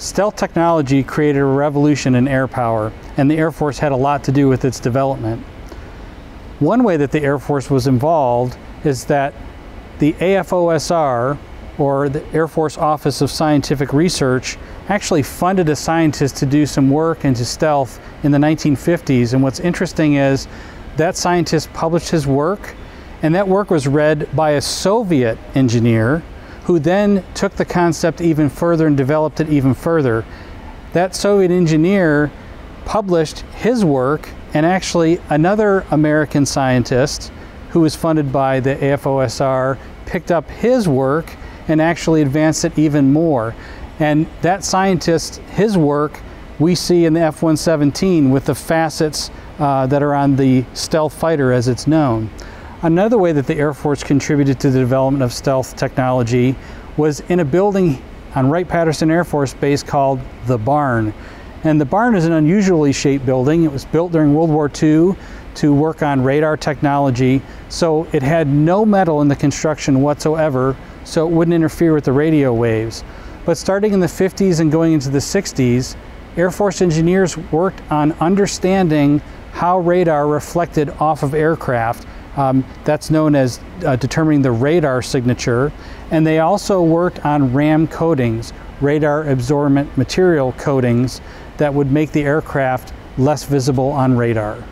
Stealth technology created a revolution in air power, and the Air Force had a lot to do with its development. One way that the Air Force was involved is that the AFOSR, or the Air Force Office of Scientific Research, actually funded a scientist to do some work into stealth in the 1950s. And what's interesting is that scientist published his work, and that work was read by a Soviet engineer who then took the concept even further and developed it even further. That Soviet engineer published his work, and actually another American scientist who was funded by the AFOSR picked up his work and actually advanced it even more. And that scientist, his work, we see in the F-117 with the facets uh, that are on the stealth fighter as it's known. Another way that the Air Force contributed to the development of stealth technology was in a building on Wright-Patterson Air Force Base called the Barn. And the Barn is an unusually shaped building. It was built during World War II to work on radar technology, so it had no metal in the construction whatsoever, so it wouldn't interfere with the radio waves. But starting in the 50s and going into the 60s, Air Force engineers worked on understanding how radar reflected off of aircraft um, that's known as uh, determining the radar signature. And they also worked on RAM coatings, radar absorbent material coatings, that would make the aircraft less visible on radar.